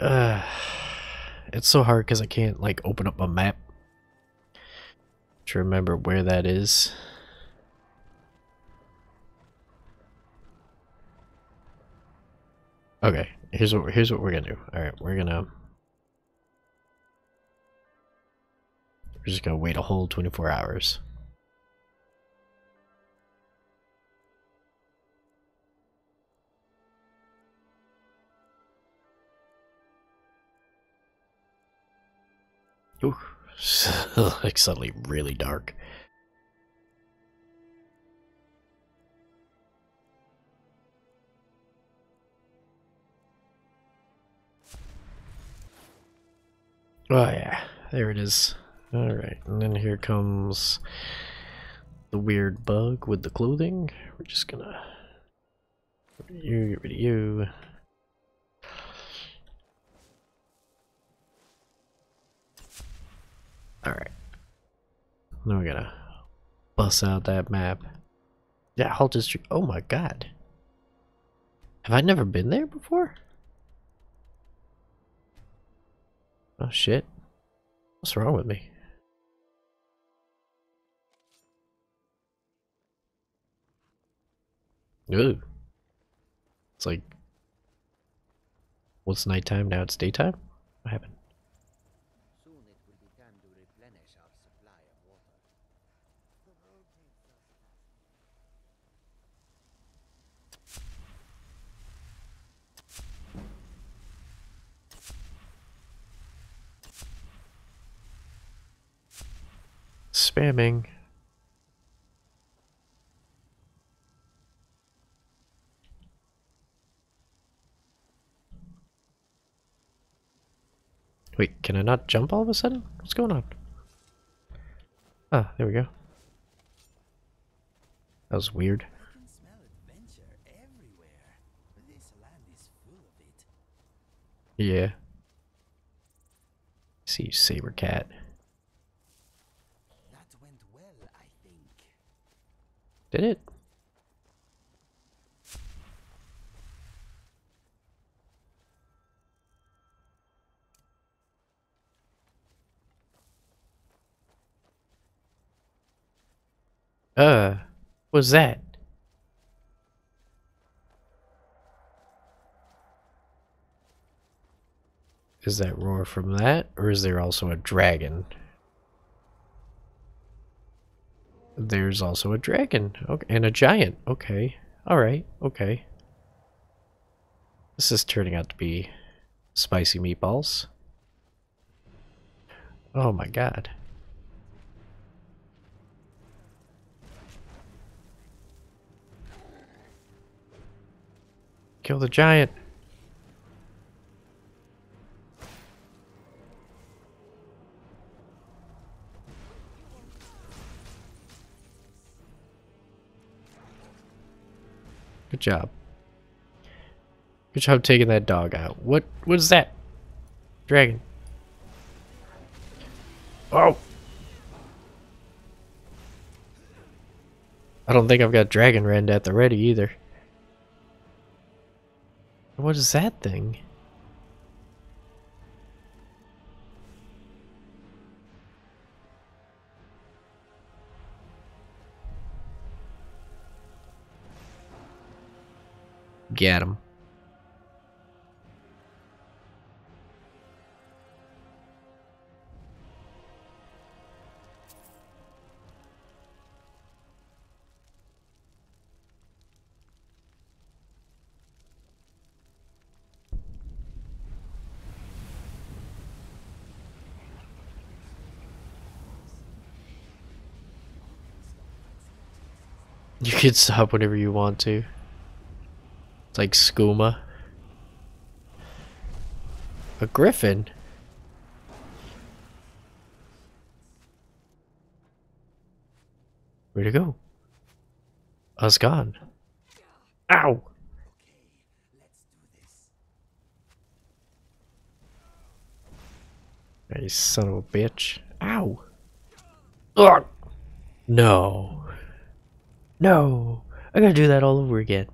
Uh, it's so hard because I can't like open up a map to remember where that is. Okay, here's what here's what we're gonna do. All right, we're gonna we're just gonna wait a whole 24 hours. Ooh, like suddenly really dark. Oh yeah, there it is. Alright, and then here comes the weird bug with the clothing. We're just gonna get rid of you, get rid of you. Alright. We gotta bust out that map. That Hall District. Oh my god. Have I never been there before? Oh shit. What's wrong with me? Ooh. It's like what's nighttime now it's daytime? What happened? Soon it will be time to replenish our supply of water. Spamming. Wait, can I not jump all of a sudden? What's going on? Ah, there we go. That was weird. Yeah. See you, saber cat. That went well, I think. Did it? Uh, what's that? Is that roar from that, or is there also a dragon? There's also a dragon. Okay, and a giant. Okay. Alright, okay. This is turning out to be spicy meatballs. Oh my god. Kill the giant. Good job. Good job taking that dog out. What what is that? Dragon. Oh. I don't think I've got Dragon Rend at the ready either. What is that thing? Get him. You can stop whenever you want to. It's like skooma. A griffin? Where'd it go? Oh, I was gone. Ow! You son of a bitch. Ow! Ugh! No. No. I gotta do that all over again.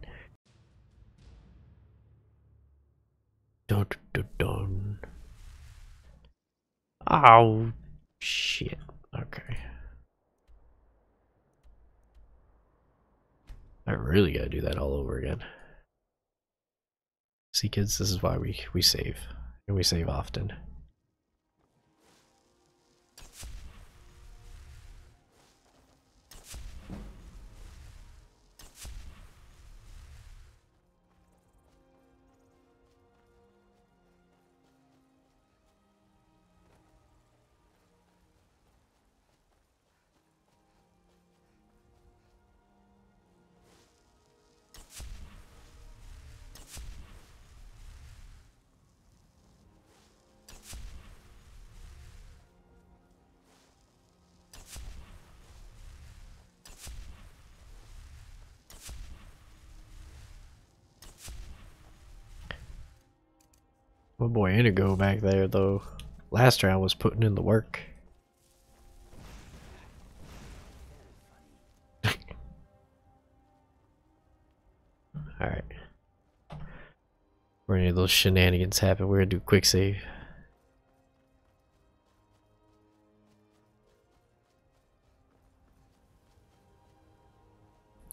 Dun, dun, dun. Oh, shit. Okay. I really gotta do that all over again. See, kids, this is why we, we save. And we save often. My boy Inigo back there, though, last round was putting in the work. Alright. For any of those shenanigans happen, we're gonna do quick save.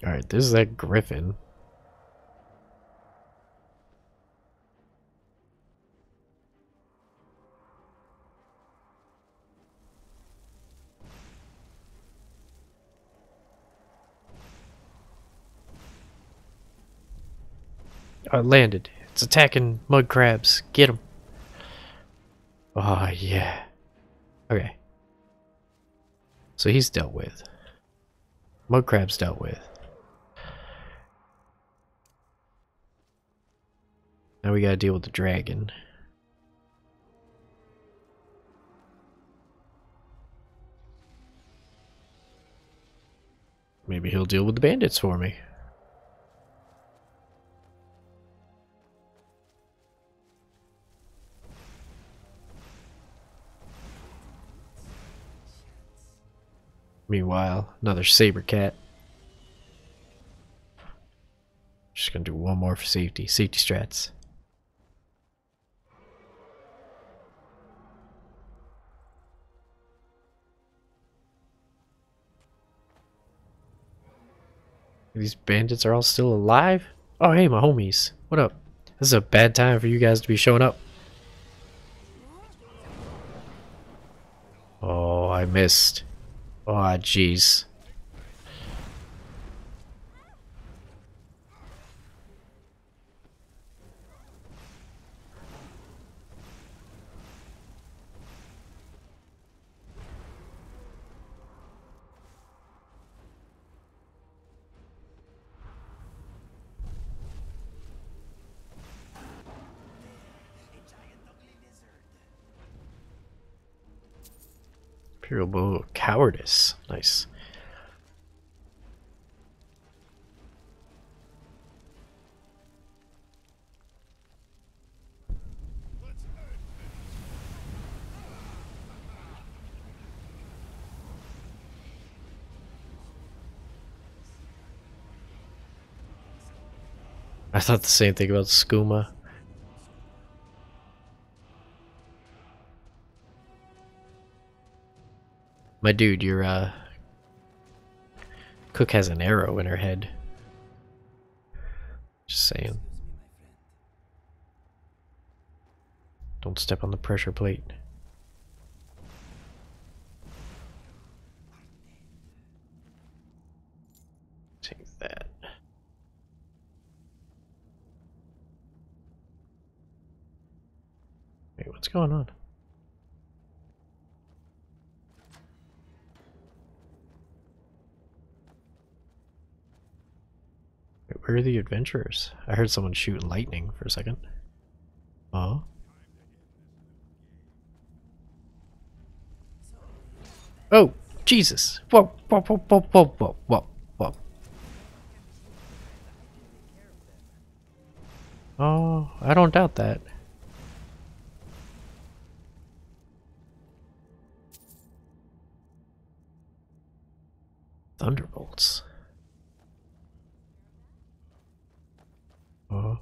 Alright, this is that griffin. It landed. It's attacking mud crabs. Get them. Oh, ah, yeah. Okay. So he's dealt with. Mud crabs dealt with. Now we gotta deal with the dragon. Maybe he'll deal with the bandits for me. Meanwhile, another saber cat. Just gonna do one more for safety. Safety strats. These bandits are all still alive? Oh, hey, my homies. What up? This is a bad time for you guys to be showing up. Oh, I missed. Oh, jeez. Cowardice. Nice. I thought the same thing about skooma. My dude, your uh Cook has an arrow in her head. Just saying. Don't step on the pressure plate. Take that. Wait, what's going on? Where are the adventurers? I heard someone shoot lightning for a second. Oh. Oh, Jesus. Whoa, whoa, whoa, whoa, whoa, whoa, whoa, whoa. Oh, I don't doubt that. Thunderbolts. Oh.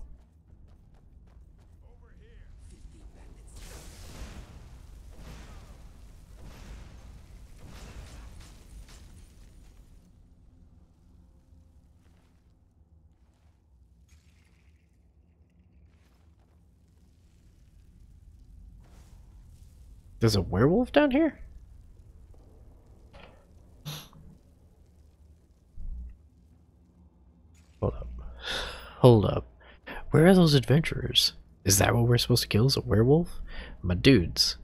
There's a werewolf down here? Hold up. Hold up. Where are those adventurers? Is that what we're supposed to kill? Is a werewolf? My dudes.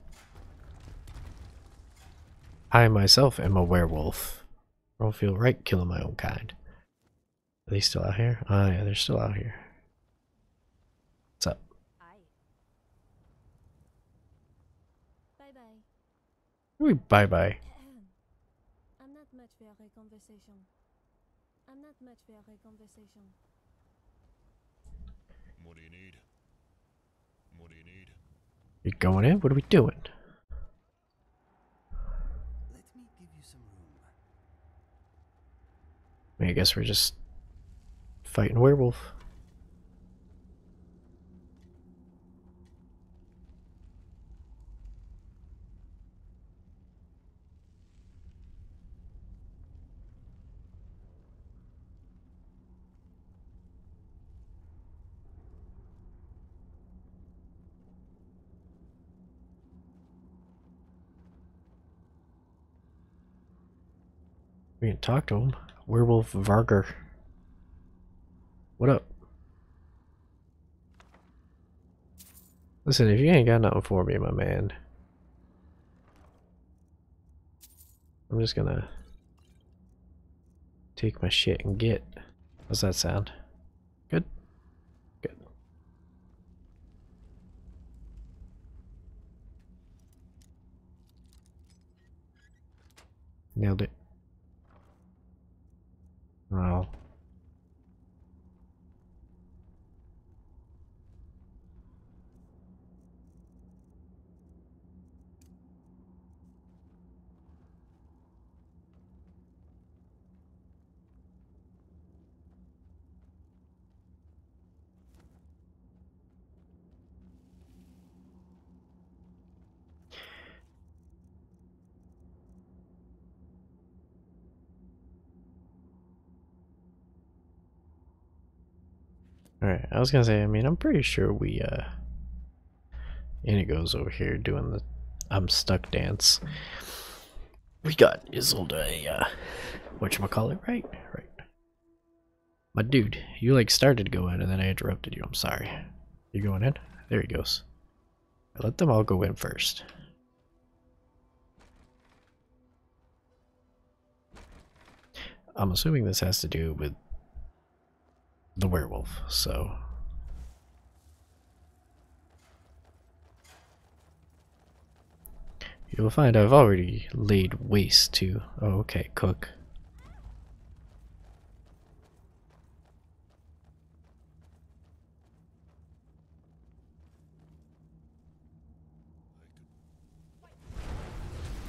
I myself am a werewolf. I don't feel right killing my own kind. Are they still out here? Oh yeah, they're still out here. What's up? Aye. Bye bye. We bye bye. I'm not much for a conversation. I'm not much for a conversation. What do you need? What do you need? You going in? What are we doing? Let me give you some room. I, mean, I guess we're just fighting a werewolf. We can talk to him. Werewolf Varger. What up? Listen, if you ain't got nothing for me, my man, I'm just gonna take my shit and get. How's that sound? Good? Good. Nailed it. Oh. Alright, I was gonna say, I mean, I'm pretty sure we, uh, Inigo's over here doing the I'm stuck dance. We got Isolde, uh, whatchamacallit, right? Right. My dude, you like started to go in and then I interrupted you, I'm sorry. You going in? There he goes. I Let them all go in first. I'm assuming this has to do with the werewolf, so. You'll find I've already laid waste to. Oh, okay, cook.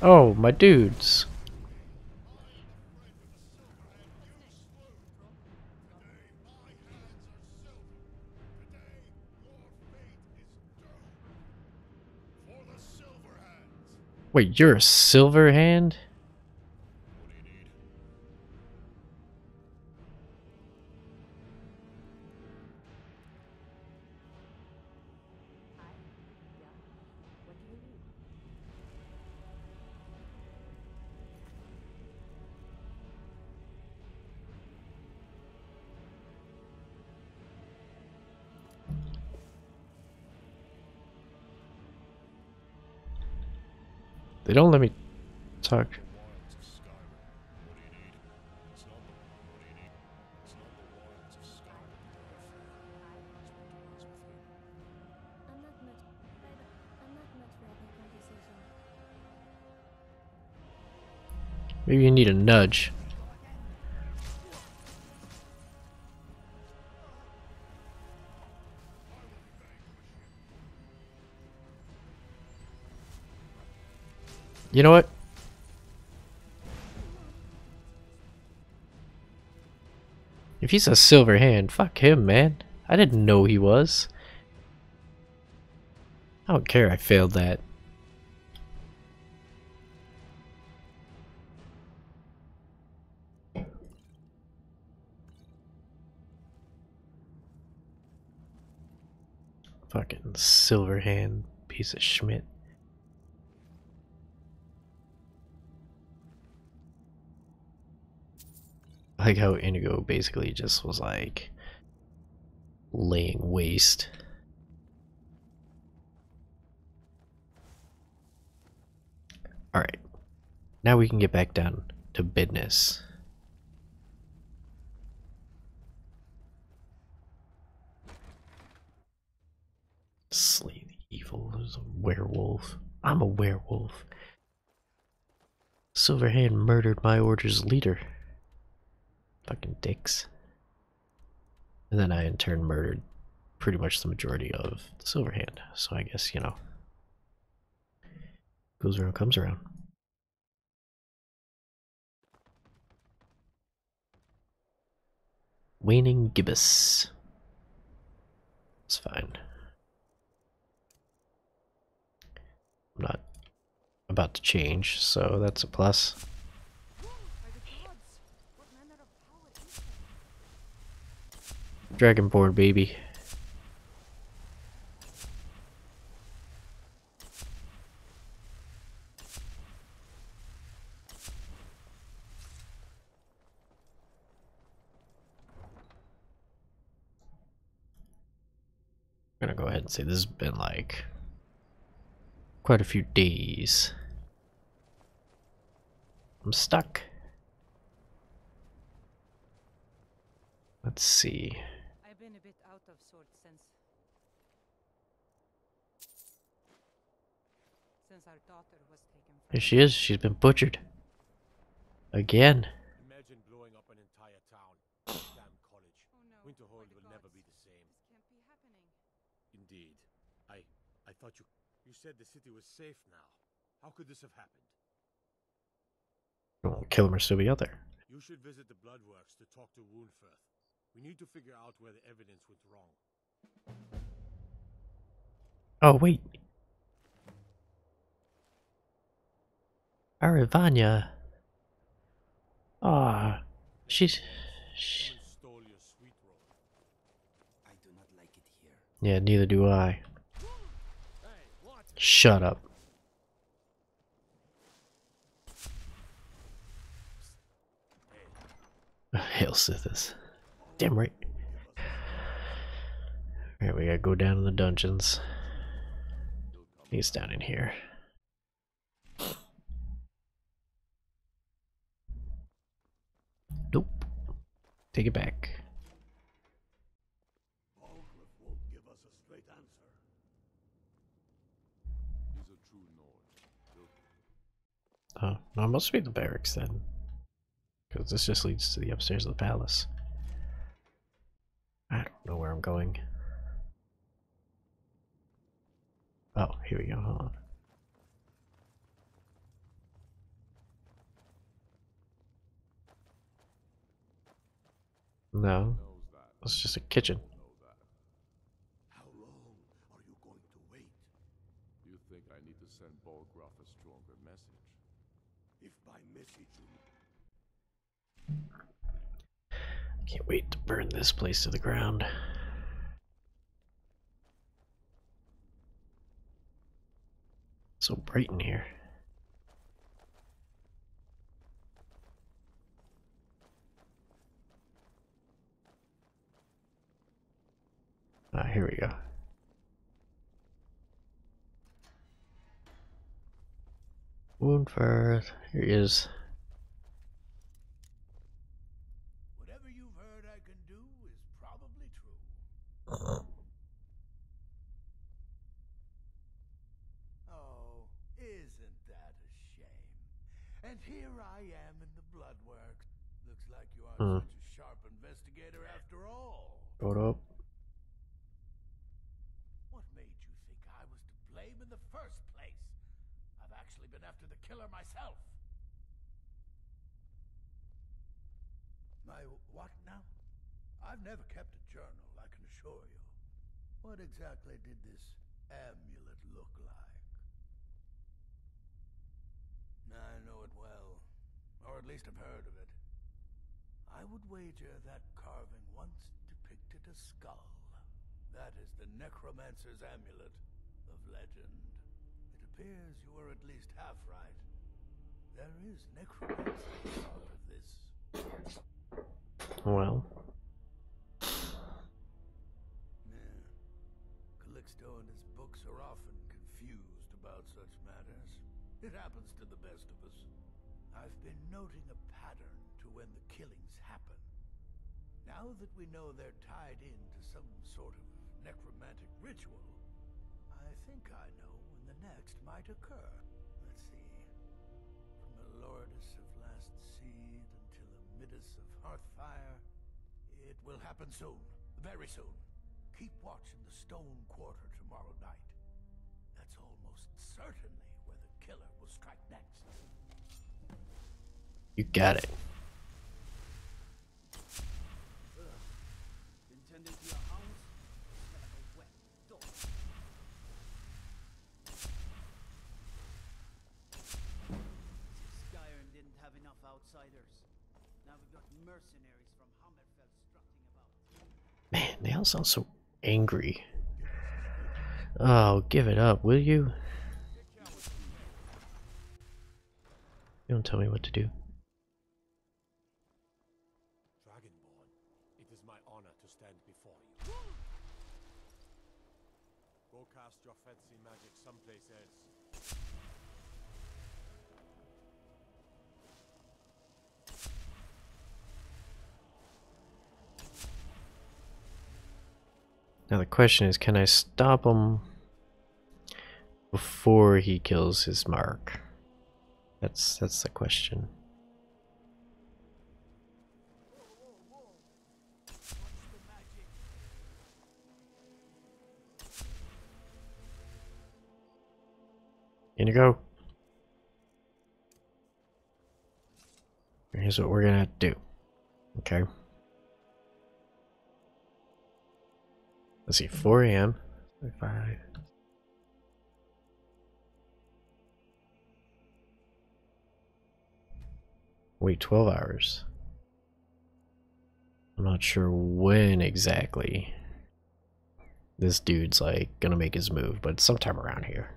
Oh, my dudes. Wait, you're a silver hand? Not let me talk. Maybe you need a nudge. You know what? If he's a silver hand, fuck him, man. I didn't know he was. I don't care I failed that. Fucking silver hand piece of schmidt. Like how Inigo basically just was like laying waste. Alright. Now we can get back down to business. Slay the evil as a werewolf. I'm a werewolf. Silverhand murdered my order's leader. Fucking dicks. And then I in turn murdered pretty much the majority of the Silverhand. So I guess, you know, goes around comes around. Waning gibbous. It's fine. I'm not about to change, so that's a plus. Dragonborn, baby. I'm gonna go ahead and say this has been like quite a few days. I'm stuck. Let's see. I've been a bit out of sorts since since our daughter was taken from Here she is. She's been butchered. Again. Imagine blowing up an entire town. Damn college. Oh no. Winterhold by the will never be gods. the same. This can't be happening. Indeed. I I thought you you said the city was safe now. How could this have happened? Well, kill him or still be out there. You should visit the Bloodworks to talk to Wuunferth. We need to figure out where the evidence went wrong. Oh, wait. Arivanya. Ah, she's. She, stole your sweet roll. I do not like it here. yeah, neither do I. Shut up. Hail Sithis. Damn right. Alright, we gotta go down in the dungeons. He's down in here. Nope. Take it back. Oh, no, it must be the barracks then. Because this just leads to the upstairs of the palace. I don't know where I'm going. Oh, here we go. Hold on. No, it's just a kitchen. How long are you going to wait? You think I need to send a stronger message? If by message you Can't wait to burn this place to the ground. So bright in here. Ah, here we go. Wuunferth, here he is. Whatever you've heard I can do is probably true. Oh, isn't that a shame? And here I am in the Bloodworks. Looks like you aren't Hmm. sharp investigator after all. Hold up. What made you think I was to blame in the first place? I've actually been after the killer myself. My what now? I've never kept a journal, I can assure you. What exactly did this amulet look like? I know it well, or at least I've heard of it. I would wager that carving once depicted a skull. That is the necromancer's amulet of legend. It appears you were at least half right. There is necromancy part of this. Well, Yeah. Calixto and his books are often confused about such matters. It happens to the best of us. I've been noting a pattern to when the killings happen. Now that we know they're tied into some sort of necromantic ritual, I think I know when the next might occur. Let's see. From Melordus of Last Seed until Amidus of Hearthfire, it will happen soon. Very soon. Keep watch in the Stone Quarter tomorrow night. That's almost certainly where the killer will strike next. you got it. Intended to be a hound? Smell like a wet dog. Skyrim didn't have enough outsiders. Now we've got mercenaries from Hammerfell strutting about. Man, they all sound so angry. Oh, give it up, will you? You don't tell me what to do. Dragonborn, it is my honor to stand before you. Go cast your fancy magic someplace else. Now the question is, can I stop him before he kills his mark? That's that's the question. In you go. Here's what we're gonna do. Okay. Let's see, 4 a.m. 5. Wait 12 hours. I'm not sure when exactly this dude's like gonna make his move, but sometime around here.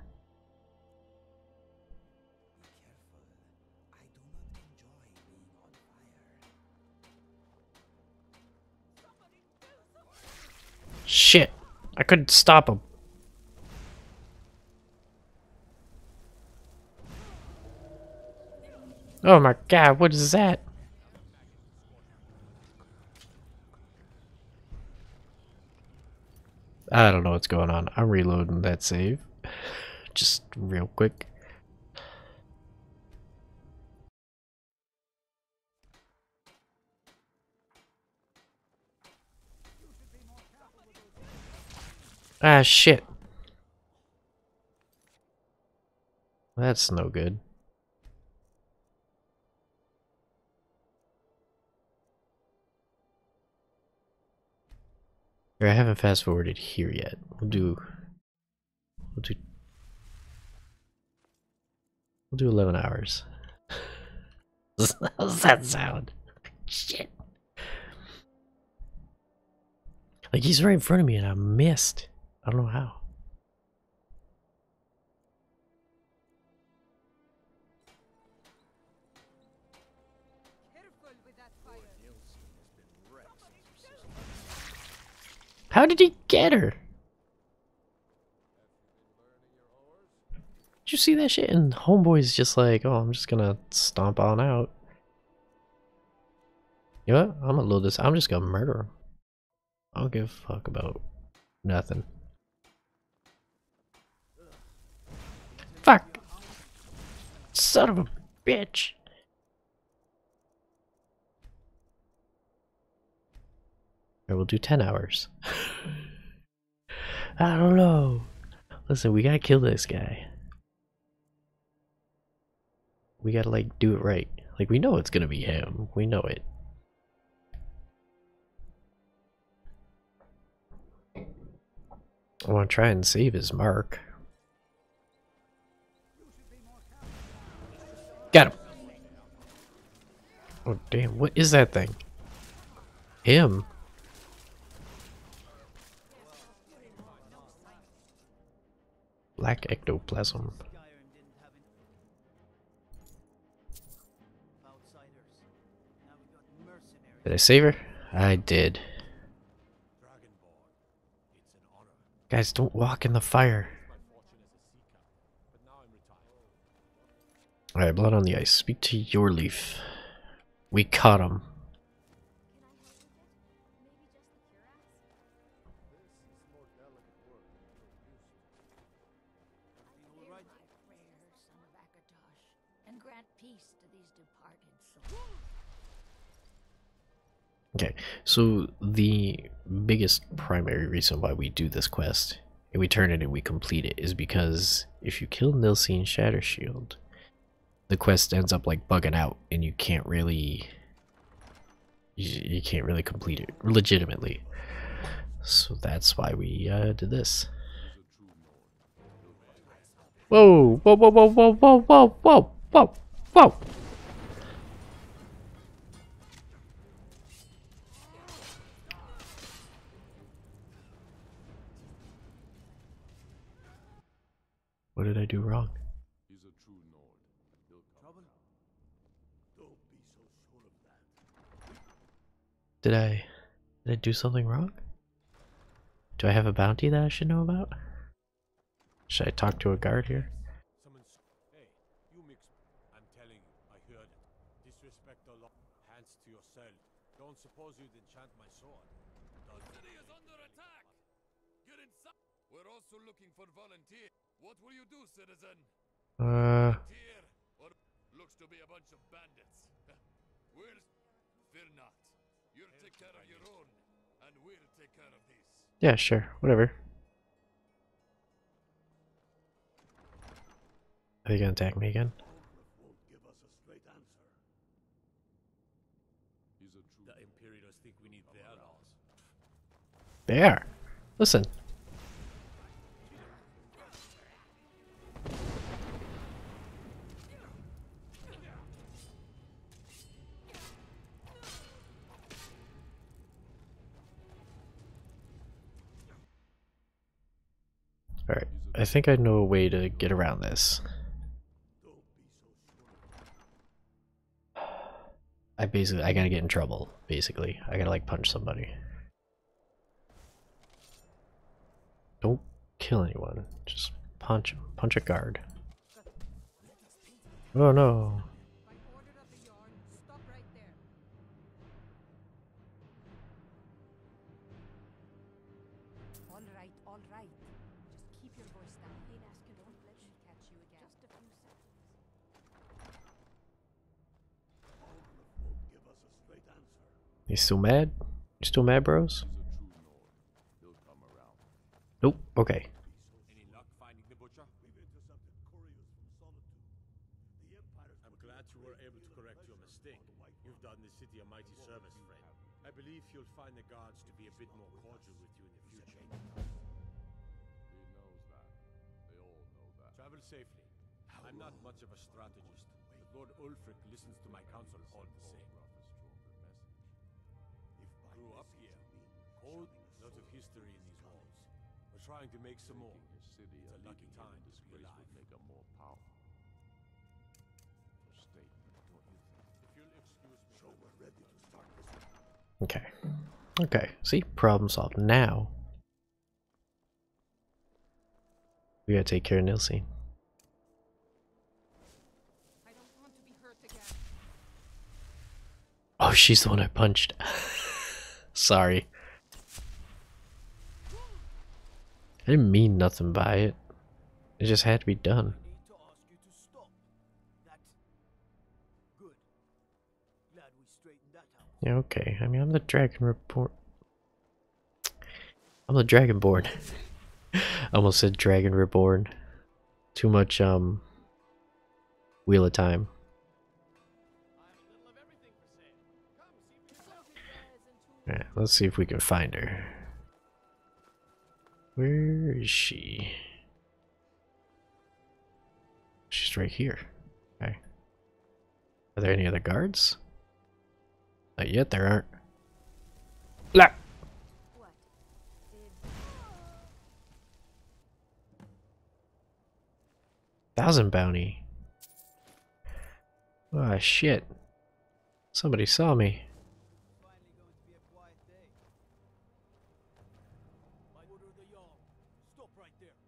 Shit! I couldn't stop him. Oh my god, what is that? I don't know what's going on. I'm reloading that save. Just real quick. Ah, shit. That's no good. Here, I haven't fast forwarded here yet. We'll do. We'll do. We'll do 11 hours. How's that sound? Shit. Like he's right in front of me and I missed. I don't know how. How did he get her? Did you see that shit? And Homeboy's just like, oh, I'm just gonna stomp on out. You know what? I'm gonna load this. I'm just gonna murder him. I don't give a fuck about nothing. Fuck! Son of a bitch! I will do 10 hours. I don't know. Listen, we gotta kill this guy. We gotta, like, do it right. Like, we know it's gonna be him. We know it. I wanna try and save his mark. Got him! Oh, damn, what is that thing? Him? Black ectoplasm. Did I save her? I did. Guys, don't walk in the fire. My fortune as a sea captain, but now I'm retired. Alright, blood on the ice. Speak to your leaf. We caught him. Okay, so the biggest primary reason why we do this quest and we turn it and we complete it is because if you kill Nilsine Shatter Shield, the quest ends up like bugging out and you can't really you, you can't really complete it legitimately. So that's why we uh, did this. Whoa! Whoa! Whoa! Whoa! Whoa! Whoa! Whoa! Whoa! Whoa! Whoa! What did I do wrong? He's a true Nord. He'll come. Trouble? Don't be so sure of that. Did I did I do something wrong? Do I have a bounty that I should know about? Should I talk to a guard here? Someone's. Hey, you mix. I'm telling you, I heard it. Disrespect the law. Hands to yourself. Don't suppose you'd enchant my sword. The city is under attack! Get inside! We're also looking for volunteers. What will you do, citizen? Uh, Volunteer? Or looks to be a bunch of yeah, sure, whatever. Are they gonna attack me again? Ulfric won't think I know a way to get around this. I basically, I gotta get in trouble, basically. I gotta like punch somebody. Don't kill anyone, just punch, punch a guard. Oh no. You still mad? You still mad, bros? Nope. Okay. I'm glad you were able to correct your mistake. You've done the city a mighty service, friend. I believe you'll find the guards to be a bit more cordial with you in the future. Travel safely. I'm not much of a strategist, but Lord Ulfric listens to my counsel all the same. Mean Cold, shoving a lot of history in these walls. We're trying to make some more. Taking his city It's a lucky time to be alive. would make him more powerful. Statement, don't you think? If you'll excuse me. So we're ready to start this. Okay. Okay. See? Problem solved. Now. We gotta take care of Nilsine. I don't want to be hurt again. Oh, she's the one I punched. Sorry. I didn't mean nothing by it. It just had to be done. Yeah, okay. I mean, I'm the Dragon Report. I'm the Dragonborn. I almost said Dragon Reborn. Too much, um. Wheel of Time. Yeah, let's see if we can find her. Where is she? She's right here. Okay. Are there any other guards? Not yet, there aren't. What? Thousand bounty. Ah, shit. Somebody saw me.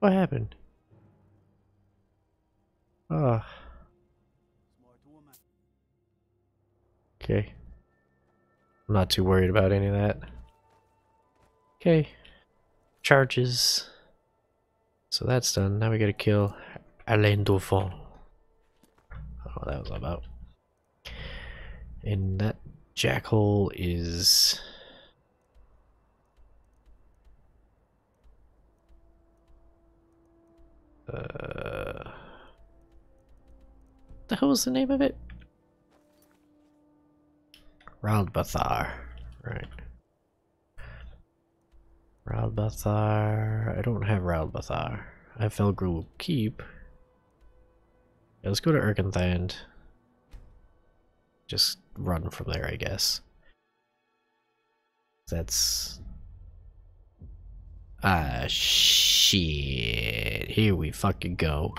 What happened? Oh, It's more to a man. okay. I'm not too worried about any of that. Okay. Charges. So that's done. Now we gotta kill Alain Dufont. I know what that was about. And that jackhole is. Uh, the hell was the name of it? Raldbthar. Right. Raldbthar. I don't have Raldbthar. I have Fellglow Keep. Yeah, let's go to Erkenthand. Just run from there, I guess. That's. Ah, shit. Here we fucking go.